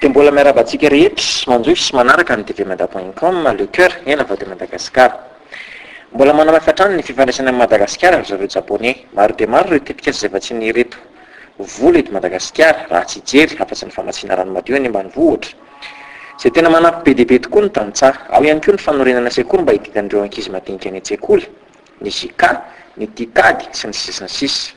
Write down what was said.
Dia mbola miarahaba antsika rehetra manjohy sy manaraka ny tvmada point com, le coeur et la voix de Madagascar. Mbola manamafy hatrany ny fifandraisany amin'i Madagasikara ry zareo Japoney. Maro dia maro ireo tetikasa izay vatsian'ireto vola eto Madagasikara, raha tsy hijery, afa-tsy ny famatsiana rano madio eny ambanivohitra, izay tena manampy be dia be tokoa ny tantsaha. Ao ihany koa ny fanorenana sekoly mba hidiran'ireo ankizy madinika any an-tsekoly, ny JICA, ny Titady, sy ny sisa sy ny sisa.